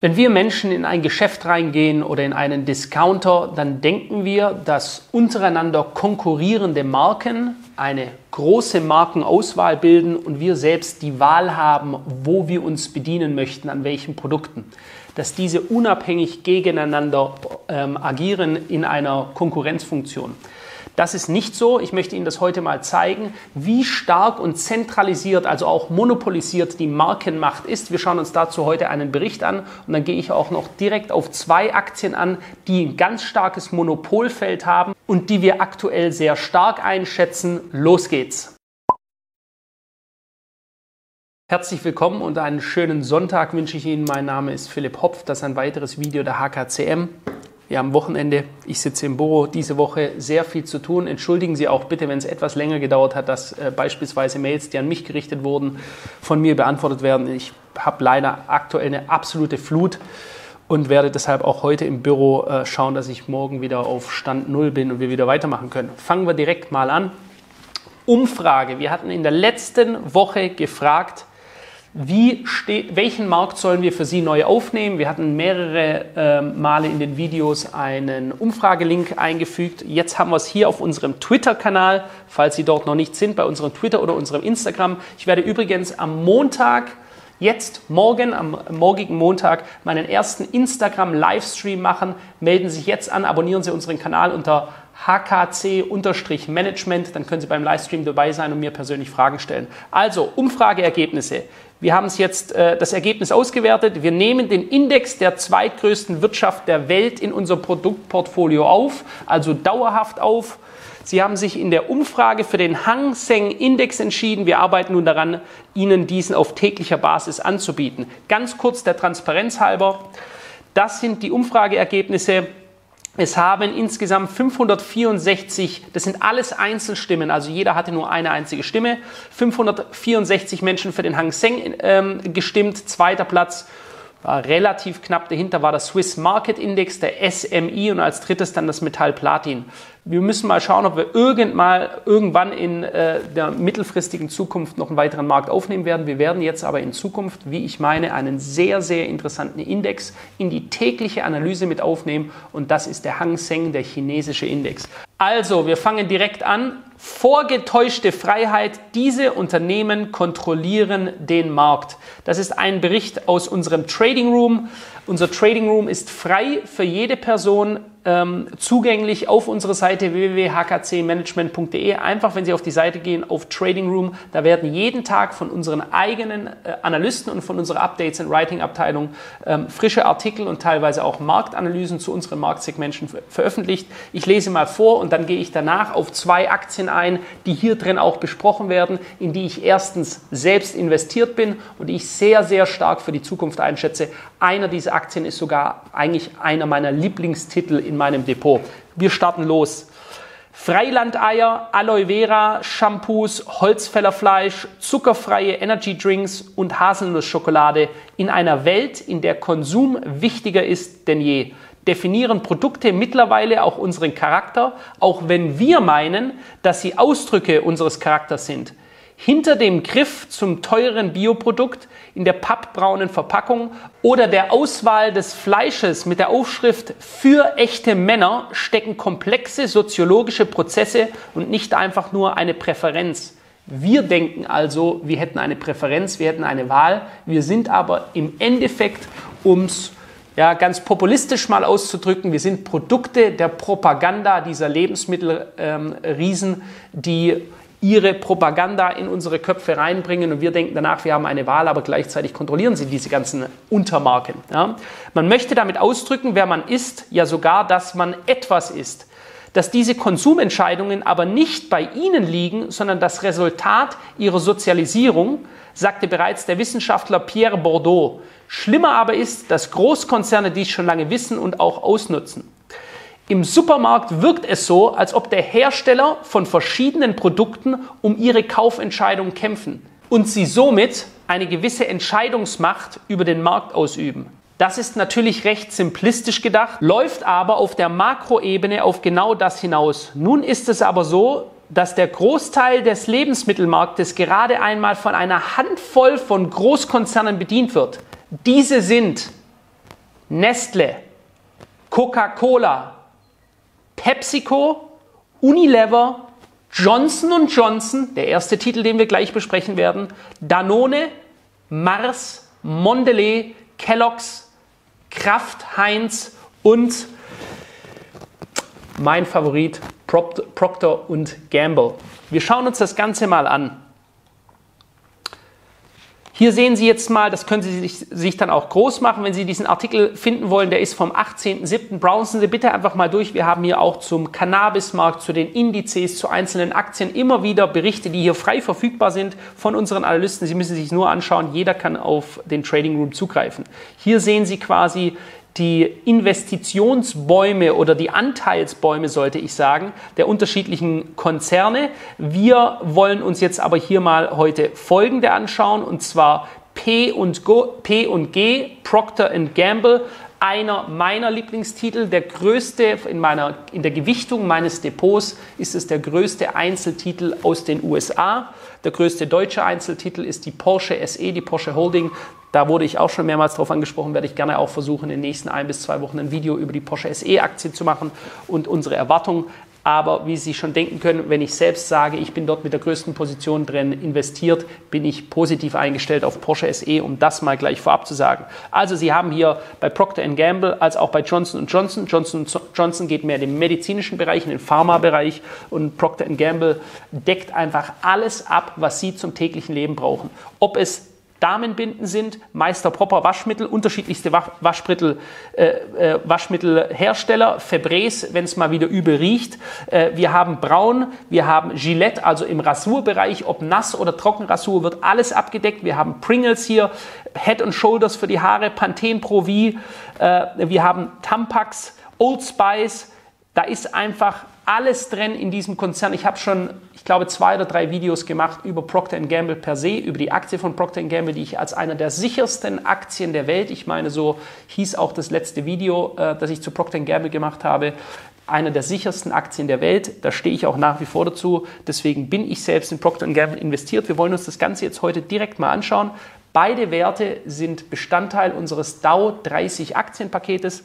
Wenn wir Menschen in ein Geschäft reingehen oder in einen Discounter, dann denken wir, dass untereinander konkurrierende Marken eine große Markenauswahl bilden und wir selbst die Wahl haben, wo wir uns bedienen möchten, an welchen Produkten. Dass diese unabhängig gegeneinander ähm, agieren in einer Konkurrenzfunktion. Das ist nicht so. Ich möchte Ihnen das heute mal zeigen, wie stark und zentralisiert, also auch monopolisiert die Markenmacht ist. Wir schauen uns dazu heute einen Bericht an und dann gehe ich auch noch direkt auf zwei Aktien an, die ein ganz starkes Monopolfeld haben und die wir aktuell sehr stark einschätzen. Los geht's! Herzlich willkommen und einen schönen Sonntag wünsche ich Ihnen. Mein Name ist Philipp Hopf. Das ist ein weiteres Video der HKCM. Wir haben Wochenende, ich sitze im Büro, diese Woche sehr viel zu tun. Entschuldigen Sie auch bitte, wenn es etwas länger gedauert hat, dass äh, beispielsweise Mails, die an mich gerichtet wurden, von mir beantwortet werden. Ich habe leider aktuell eine absolute Flut und werde deshalb auch heute im Büro äh, schauen, dass ich morgen wieder auf Stand Null bin und wir wieder weitermachen können. Fangen wir direkt mal an. Umfrage. Wir hatten in der letzten Woche gefragt, wie welchen Markt sollen wir für Sie neu aufnehmen? Wir hatten mehrere äh, Male in den Videos einen Umfragelink eingefügt. Jetzt haben wir es hier auf unserem Twitter-Kanal, falls Sie dort noch nicht sind, bei unserem Twitter oder unserem Instagram. Ich werde übrigens am Montag jetzt morgen, am morgigen Montag, meinen ersten Instagram-Livestream machen. Melden Sie sich jetzt an, abonnieren Sie unseren Kanal unter HKC-Management, dann können Sie beim Livestream dabei sein und mir persönlich Fragen stellen. Also, Umfrageergebnisse. Wir haben es jetzt äh, das Ergebnis ausgewertet. Wir nehmen den Index der zweitgrößten Wirtschaft der Welt in unser Produktportfolio auf, also dauerhaft auf. Sie haben sich in der Umfrage für den Hang Seng Index entschieden. Wir arbeiten nun daran, Ihnen diesen auf täglicher Basis anzubieten. Ganz kurz der Transparenz halber. Das sind die Umfrageergebnisse es haben insgesamt 564, das sind alles Einzelstimmen, also jeder hatte nur eine einzige Stimme, 564 Menschen für den Hang Seng ähm, gestimmt. Zweiter Platz war relativ knapp dahinter war der Swiss Market Index, der SMI und als drittes dann das Metall Platin. Wir müssen mal schauen, ob wir irgendwann, irgendwann in äh, der mittelfristigen Zukunft noch einen weiteren Markt aufnehmen werden. Wir werden jetzt aber in Zukunft, wie ich meine, einen sehr, sehr interessanten Index in die tägliche Analyse mit aufnehmen und das ist der Hang Seng, der chinesische Index. Also, wir fangen direkt an. Vorgetäuschte Freiheit. Diese Unternehmen kontrollieren den Markt. Das ist ein Bericht aus unserem Trading Room. Unser Trading Room ist frei für jede Person ähm, zugänglich auf unserer Seite www.hkcmanagement.de. Einfach, wenn Sie auf die Seite gehen, auf Trading Room, da werden jeden Tag von unseren eigenen äh, Analysten und von unserer Updates and Writing Abteilung ähm, frische Artikel und teilweise auch Marktanalysen zu unseren Marktsegmenten veröffentlicht. Ich lese mal vor und dann gehe ich danach auf zwei Aktien ein, die hier drin auch besprochen werden, in die ich erstens selbst investiert bin und die ich sehr, sehr stark für die Zukunft einschätze. Einer dieser Aktien ist sogar eigentlich einer meiner Lieblingstitel in meinem Depot. Wir starten los. Freilandeier, Aloe Vera, Shampoos, Holzfällerfleisch, zuckerfreie Energy Drinks und Haselnussschokolade in einer Welt, in der Konsum wichtiger ist denn je. Definieren Produkte mittlerweile auch unseren Charakter, auch wenn wir meinen, dass sie Ausdrücke unseres Charakters sind. Hinter dem Griff zum teuren Bioprodukt in der pappbraunen Verpackung oder der Auswahl des Fleisches mit der Aufschrift für echte Männer stecken komplexe soziologische Prozesse und nicht einfach nur eine Präferenz. Wir denken also, wir hätten eine Präferenz, wir hätten eine Wahl. Wir sind aber im Endeffekt, ums ja, ganz populistisch mal auszudrücken, wir sind Produkte der Propaganda dieser Lebensmittelriesen, ähm, die ihre Propaganda in unsere Köpfe reinbringen und wir denken danach, wir haben eine Wahl, aber gleichzeitig kontrollieren sie diese ganzen Untermarken. Ja? Man möchte damit ausdrücken, wer man ist, ja sogar, dass man etwas ist. Dass diese Konsumentscheidungen aber nicht bei Ihnen liegen, sondern das Resultat Ihrer Sozialisierung, sagte bereits der Wissenschaftler Pierre Bordeaux. Schlimmer aber ist, dass Großkonzerne dies schon lange wissen und auch ausnutzen. Im Supermarkt wirkt es so, als ob der Hersteller von verschiedenen Produkten um ihre Kaufentscheidung kämpfen und sie somit eine gewisse Entscheidungsmacht über den Markt ausüben. Das ist natürlich recht simplistisch gedacht, läuft aber auf der Makroebene auf genau das hinaus. Nun ist es aber so, dass der Großteil des Lebensmittelmarktes gerade einmal von einer Handvoll von Großkonzernen bedient wird. Diese sind Nestle, Coca-Cola, PepsiCo, Unilever, Johnson Johnson, der erste Titel, den wir gleich besprechen werden, Danone, Mars, Mondelez, Kellogg's, Kraft Heinz und mein Favorit Procter Gamble. Wir schauen uns das Ganze mal an. Hier sehen Sie jetzt mal, das können Sie sich, sich, dann auch groß machen, wenn Sie diesen Artikel finden wollen. Der ist vom 18.07. Browsen Sie bitte einfach mal durch. Wir haben hier auch zum Cannabismarkt, zu den Indizes, zu einzelnen Aktien immer wieder Berichte, die hier frei verfügbar sind von unseren Analysten. Sie müssen sich nur anschauen. Jeder kann auf den Trading Room zugreifen. Hier sehen Sie quasi die Investitionsbäume oder die Anteilsbäume, sollte ich sagen, der unterschiedlichen Konzerne. Wir wollen uns jetzt aber hier mal heute folgende anschauen, und zwar P und, Go, P und G, Procter Gamble, einer meiner Lieblingstitel, der größte in, meiner, in der Gewichtung meines Depots ist es der größte Einzeltitel aus den USA. Der größte deutsche Einzeltitel ist die Porsche SE, die Porsche Holding. Da wurde ich auch schon mehrmals darauf angesprochen, werde ich gerne auch versuchen, in den nächsten ein bis zwei Wochen ein Video über die Porsche SE-Aktie zu machen und unsere Erwartungen. Aber wie Sie schon denken können, wenn ich selbst sage, ich bin dort mit der größten Position drin investiert, bin ich positiv eingestellt auf Porsche SE, um das mal gleich vorab zu sagen. Also Sie haben hier bei Procter Gamble als auch bei Johnson Johnson, Johnson Johnson geht mehr in den medizinischen Bereich, in den Pharmabereich und Procter Gamble deckt einfach alles ab, was Sie zum täglichen Leben brauchen. Ob es Damenbinden sind, Meister Popper Waschmittel, unterschiedlichste Waschmittel, äh, äh, Waschmittelhersteller, Febreze, wenn es mal wieder übel riecht. Äh, wir haben Braun, wir haben Gillette, also im Rasurbereich, ob Nass- oder Trockenrasur, wird alles abgedeckt. Wir haben Pringles hier, Head and Shoulders für die Haare, Pantene Pro V, äh, wir haben Tampax, Old Spice. Da ist einfach alles drin in diesem Konzern. Ich habe schon, ich glaube, zwei oder drei Videos gemacht über Procter Gamble per se, über die Aktie von Procter Gamble, die ich als einer der sichersten Aktien der Welt, ich meine, so hieß auch das letzte Video, äh, das ich zu Procter Gamble gemacht habe, einer der sichersten Aktien der Welt. Da stehe ich auch nach wie vor dazu. Deswegen bin ich selbst in Procter Gamble investiert. Wir wollen uns das Ganze jetzt heute direkt mal anschauen. Beide Werte sind Bestandteil unseres Dow 30 Aktienpaketes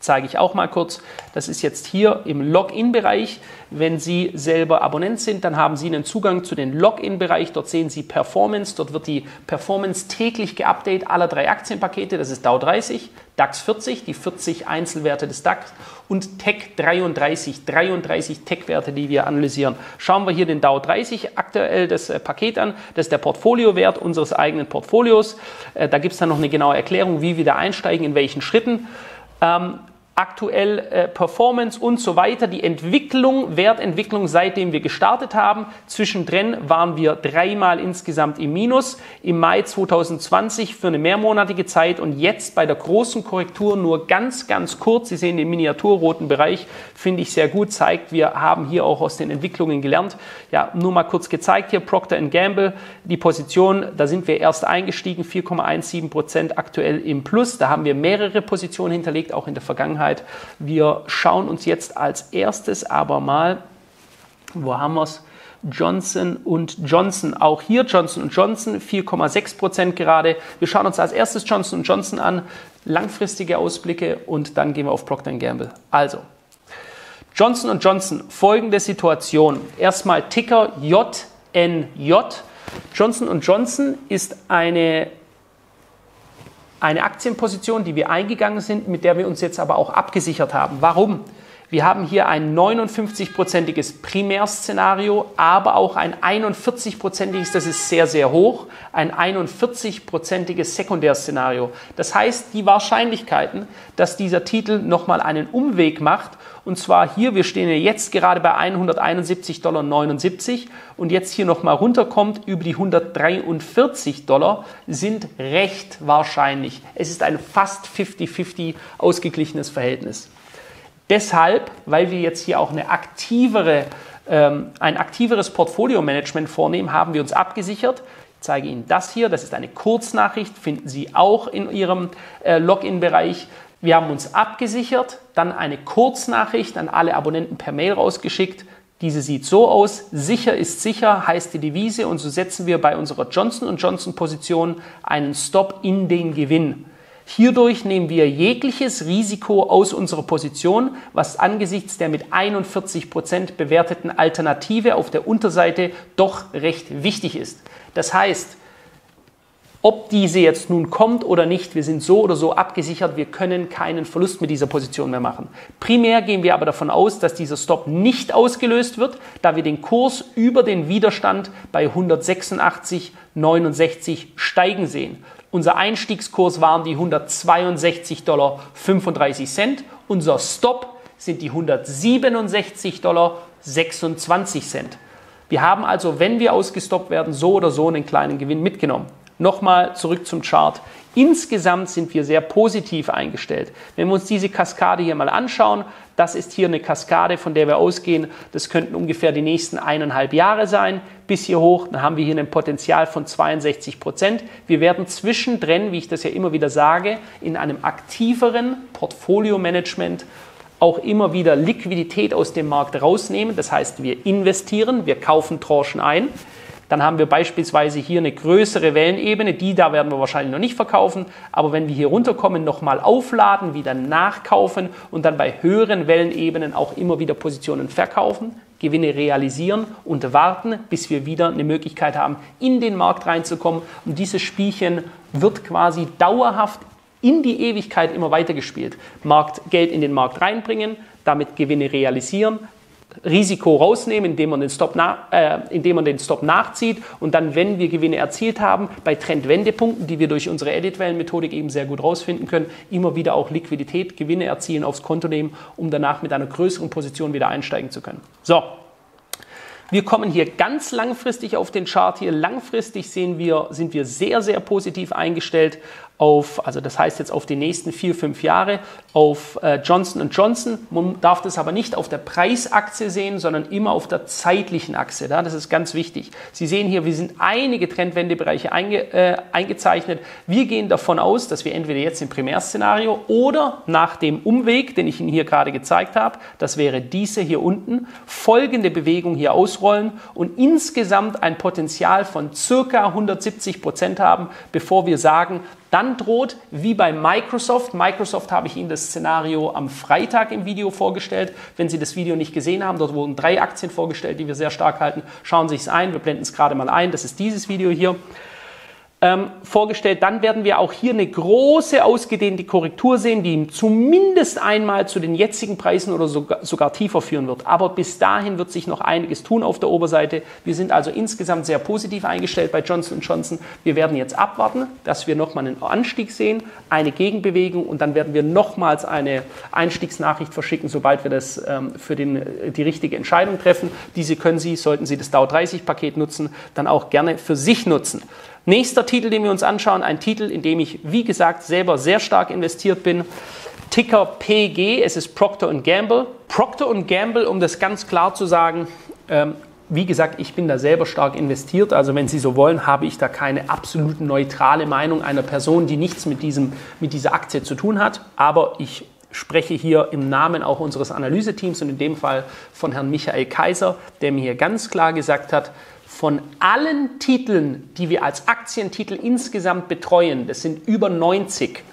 zeige ich auch mal kurz. Das ist jetzt hier im Login-Bereich. Wenn Sie selber Abonnent sind, dann haben Sie einen Zugang zu den Login-Bereich. Dort sehen Sie Performance. Dort wird die Performance täglich geupdatet aller drei Aktienpakete. Das ist Dow 30, DAX 40, die 40 Einzelwerte des DAX und Tech 33, 33 Tech-Werte, die wir analysieren. Schauen wir hier den Dow 30 aktuell das äh, Paket an. Das ist der Portfoliowert unseres eigenen Portfolios. Äh, da gibt es dann noch eine genaue Erklärung, wie wir da einsteigen, in welchen Schritten ähm, aktuell äh, Performance und so weiter, die Entwicklung, Wertentwicklung, seitdem wir gestartet haben. Zwischendrin waren wir dreimal insgesamt im Minus. Im Mai 2020 für eine mehrmonatige Zeit und jetzt bei der großen Korrektur nur ganz, ganz kurz. Sie sehen den miniaturroten Bereich, finde ich sehr gut, zeigt, wir haben hier auch aus den Entwicklungen gelernt. Ja, nur mal kurz gezeigt hier, Procter Gamble, die Position, da sind wir erst eingestiegen, 4,17 Prozent aktuell im Plus. Da haben wir mehrere Positionen hinterlegt, auch in der Vergangenheit. Vergangenheit. Wir schauen uns jetzt als erstes aber mal, wo haben wir es? Johnson und Johnson. Auch hier Johnson Johnson 4,6 Prozent gerade. Wir schauen uns als erstes Johnson Johnson an, langfristige Ausblicke und dann gehen wir auf Procter Gamble. Also Johnson Johnson, folgende Situation. Erstmal Ticker JNJ. Johnson Johnson ist eine eine Aktienposition, die wir eingegangen sind, mit der wir uns jetzt aber auch abgesichert haben. Warum? Wir haben hier ein 59-prozentiges Primärszenario, aber auch ein 41-prozentiges, das ist sehr, sehr hoch, ein 41-prozentiges Sekundärszenario. Das heißt, die Wahrscheinlichkeiten, dass dieser Titel nochmal einen Umweg macht, und zwar hier, wir stehen ja jetzt gerade bei 171,79 Dollar und jetzt hier nochmal runterkommt über die 143 Dollar, sind recht wahrscheinlich. Es ist ein fast 50-50 ausgeglichenes Verhältnis. Deshalb, weil wir jetzt hier auch eine aktivere, ähm, ein aktiveres Portfolio-Management vornehmen, haben wir uns abgesichert. Ich zeige Ihnen das hier. Das ist eine Kurznachricht, finden Sie auch in Ihrem äh, Login-Bereich. Wir haben uns abgesichert, dann eine Kurznachricht an alle Abonnenten per Mail rausgeschickt. Diese sieht so aus, sicher ist sicher, heißt die Devise und so setzen wir bei unserer Johnson Johnson Position einen Stop in den Gewinn. Hierdurch nehmen wir jegliches Risiko aus unserer Position, was angesichts der mit 41 Prozent bewerteten Alternative auf der Unterseite doch recht wichtig ist. Das heißt, ob diese jetzt nun kommt oder nicht, wir sind so oder so abgesichert, wir können keinen Verlust mit dieser Position mehr machen. Primär gehen wir aber davon aus, dass dieser Stop nicht ausgelöst wird, da wir den Kurs über den Widerstand bei 186,69 steigen sehen. Unser Einstiegskurs waren die 162,35 Dollar. Unser Stop sind die 167,26 Dollar. Wir haben also, wenn wir ausgestoppt werden, so oder so einen kleinen Gewinn mitgenommen. Nochmal zurück zum Chart. Insgesamt sind wir sehr positiv eingestellt. Wenn wir uns diese Kaskade hier mal anschauen, das ist hier eine Kaskade, von der wir ausgehen, das könnten ungefähr die nächsten eineinhalb Jahre sein, bis hier hoch. Dann haben wir hier ein Potenzial von 62 Prozent. Wir werden zwischendrin, wie ich das ja immer wieder sage, in einem aktiveren Portfolio-Management auch immer wieder Liquidität aus dem Markt rausnehmen. Das heißt, wir investieren, wir kaufen Tranchen ein. Dann haben wir beispielsweise hier eine größere Wellenebene, die da werden wir wahrscheinlich noch nicht verkaufen, aber wenn wir hier runterkommen, nochmal aufladen, wieder nachkaufen und dann bei höheren Wellenebenen auch immer wieder Positionen verkaufen, Gewinne realisieren und warten, bis wir wieder eine Möglichkeit haben, in den Markt reinzukommen. Und dieses Spielchen wird quasi dauerhaft in die Ewigkeit immer weiter gespielt. Markt, Geld in den Markt reinbringen, damit Gewinne realisieren, Risiko rausnehmen, indem man, den Stop nach, äh, indem man den Stop nachzieht und dann, wenn wir Gewinne erzielt haben, bei Trendwendepunkten, die wir durch unsere Edit-Wellen-Methodik eben sehr gut rausfinden können, immer wieder auch Liquidität, Gewinne erzielen, aufs Konto nehmen, um danach mit einer größeren Position wieder einsteigen zu können. So, wir kommen hier ganz langfristig auf den Chart hier. Langfristig sehen wir, sind wir sehr, sehr positiv eingestellt auf, also das heißt jetzt auf die nächsten vier, fünf Jahre, auf äh, Johnson Johnson. Man darf das aber nicht auf der Preisachse sehen, sondern immer auf der zeitlichen Achse. Ja? Das ist ganz wichtig. Sie sehen hier, wir sind einige Trendwendebereiche einge, äh, eingezeichnet. Wir gehen davon aus, dass wir entweder jetzt im Primärszenario oder nach dem Umweg, den ich Ihnen hier gerade gezeigt habe, das wäre diese hier unten, folgende Bewegung hier ausrollen und insgesamt ein Potenzial von circa 170 Prozent haben, bevor wir sagen, dann droht, wie bei Microsoft, Microsoft habe ich Ihnen das Szenario am Freitag im Video vorgestellt. Wenn Sie das Video nicht gesehen haben, dort wurden drei Aktien vorgestellt, die wir sehr stark halten. Schauen Sie es ein, wir blenden es gerade mal ein. Das ist dieses Video hier ähm, vorgestellt. Dann werden wir auch hier eine große ausgedehnte Korrektur sehen, die zumindest einmal zu den jetzigen Preisen oder sogar, sogar tiefer führen wird. Aber bis dahin wird sich noch einiges tun auf der Oberseite. Wir sind also insgesamt sehr positiv eingestellt bei Johnson Johnson. Wir werden jetzt abwarten, dass wir nochmal einen Anstieg sehen, eine Gegenbewegung und dann werden wir nochmals eine Einstiegsnachricht verschicken, sobald wir das ähm, für den, die richtige Entscheidung treffen. Diese können Sie, sollten Sie das Dow 30 Paket nutzen, dann auch gerne für sich nutzen. Nächster Titel, den wir uns anschauen, ein Titel, in dem ich, wie gesagt, selber sehr stark investiert bin. Ticker PG, es ist Procter Gamble. Procter Gamble, um das ganz klar zu sagen, ähm, wie gesagt, ich bin da selber stark investiert. Also wenn Sie so wollen, habe ich da keine absolut neutrale Meinung einer Person, die nichts mit, diesem, mit dieser Aktie zu tun hat. Aber ich spreche hier im Namen auch unseres Analyseteams und in dem Fall von Herrn Michael Kaiser, der mir hier ganz klar gesagt hat, von allen Titeln, die wir als Aktientitel insgesamt betreuen, das sind über 90,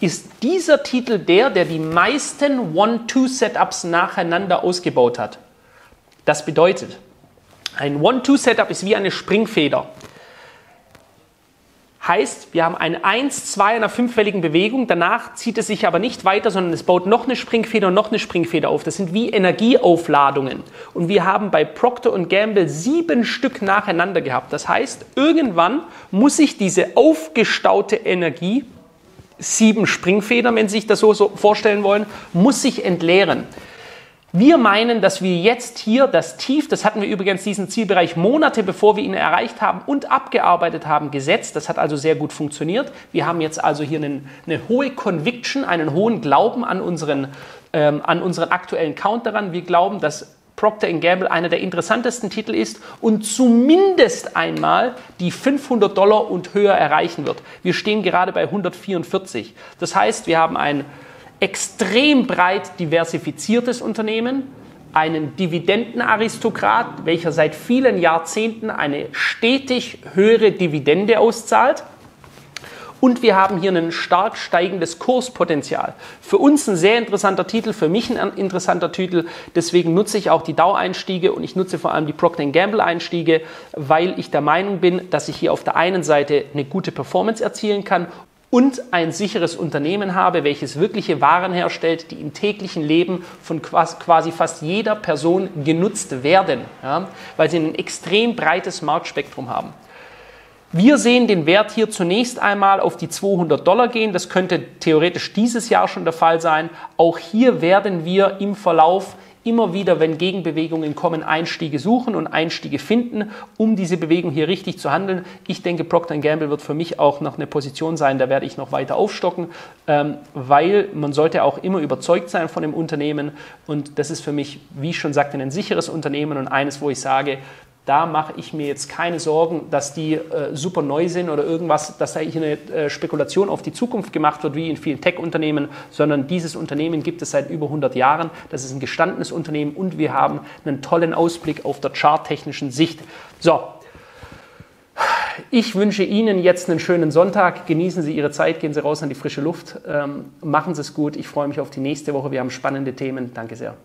ist dieser Titel der, der die meisten One-Two-Setups nacheinander ausgebaut hat. Das bedeutet, ein One-Two-Setup ist wie eine Springfeder. Heißt, wir haben eine 1, 2 einer fünfwelligen Bewegung, danach zieht es sich aber nicht weiter, sondern es baut noch eine Springfeder und noch eine Springfeder auf. Das sind wie Energieaufladungen. Und wir haben bei Procter Gamble sieben Stück nacheinander gehabt. Das heißt, irgendwann muss sich diese aufgestaute Energie, sieben Springfedern, wenn Sie sich das so, so vorstellen wollen, muss sich entleeren. Wir meinen, dass wir jetzt hier das Tief, das hatten wir übrigens diesen Zielbereich Monate bevor wir ihn erreicht haben und abgearbeitet haben, gesetzt. Das hat also sehr gut funktioniert. Wir haben jetzt also hier einen, eine hohe Conviction, einen hohen Glauben an unseren, ähm, an unseren aktuellen Count daran. Wir glauben, dass Procter Gamble einer der interessantesten Titel ist und zumindest einmal die 500 Dollar und höher erreichen wird. Wir stehen gerade bei 144. Das heißt, wir haben ein extrem breit diversifiziertes Unternehmen, einen Dividendenaristokrat, welcher seit vielen Jahrzehnten eine stetig höhere Dividende auszahlt. Und wir haben hier ein stark steigendes Kurspotenzial. Für uns ein sehr interessanter Titel, für mich ein interessanter Titel. Deswegen nutze ich auch die Dauereinstiege und ich nutze vor allem die Procter Gamble Einstiege, weil ich der Meinung bin, dass ich hier auf der einen Seite eine gute Performance erzielen kann und ein sicheres Unternehmen habe, welches wirkliche Waren herstellt, die im täglichen Leben von quasi fast jeder Person genutzt werden, ja, weil sie ein extrem breites Marktspektrum haben. Wir sehen den Wert hier zunächst einmal auf die 200 Dollar gehen. Das könnte theoretisch dieses Jahr schon der Fall sein. Auch hier werden wir im Verlauf immer wieder, wenn Gegenbewegungen kommen, Einstiege suchen und Einstiege finden, um diese Bewegung hier richtig zu handeln. Ich denke, Procter Gamble wird für mich auch noch eine Position sein, da werde ich noch weiter aufstocken, ähm, weil man sollte auch immer überzeugt sein von dem Unternehmen und das ist für mich, wie ich schon sagte, ein sicheres Unternehmen und eines, wo ich sage, da mache ich mir jetzt keine Sorgen, dass die äh, super neu sind oder irgendwas, dass da hier eine äh, Spekulation auf die Zukunft gemacht wird, wie in vielen Tech-Unternehmen, sondern dieses Unternehmen gibt es seit über 100 Jahren. Das ist ein gestandenes Unternehmen und wir haben einen tollen Ausblick auf der charttechnischen Sicht. So, ich wünsche Ihnen jetzt einen schönen Sonntag. Genießen Sie Ihre Zeit, gehen Sie raus an die frische Luft, ähm, machen Sie es gut. Ich freue mich auf die nächste Woche. Wir haben spannende Themen. Danke sehr.